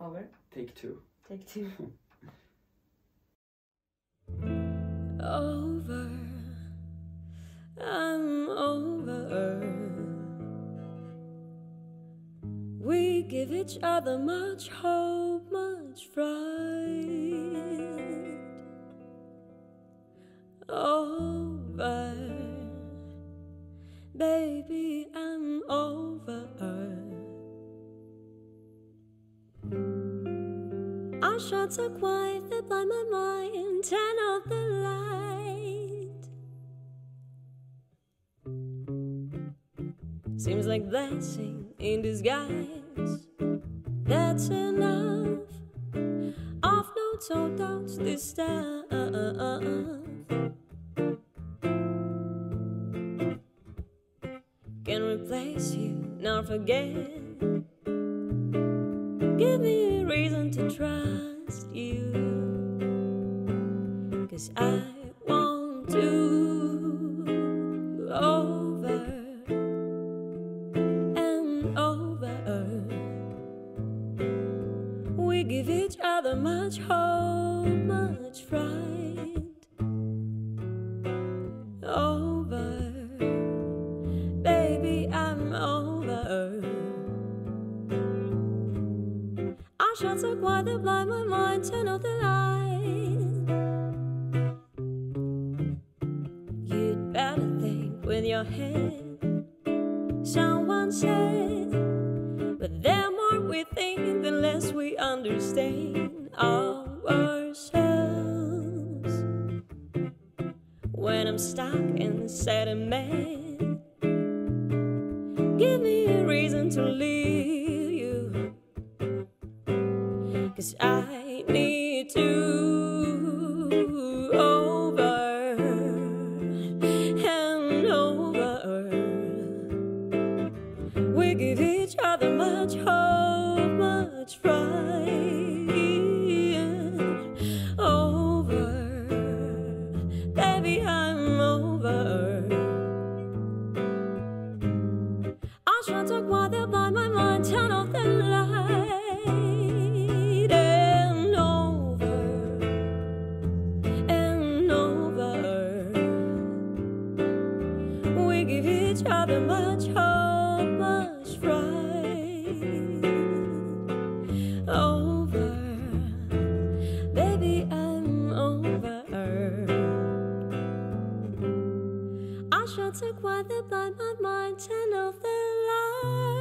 Over. Take two. Take two. over. I'm over. We give each other much hope, much fright. Over. Baby, I'm Our shots are quiet, they blind my mind. Turn off the light. Seems like blessing in disguise. That's enough. Off notes, all doubts this time. Can replace you, not forget. Give me a reason to trust you. Cause I want to over and over. We give each other much hope, much fright. Quiet, they blind my mind. Turn off the light. You'd better think with your head. Someone said, but the more we think, the less we understand ourselves. When I'm stuck inside a man, give me a reason to leave Cause I need to over and over. We give each other much hope, much pride. Each other much hope, much pride. Over, baby, I'm over. I shall take quiet the blind my mind, turn off the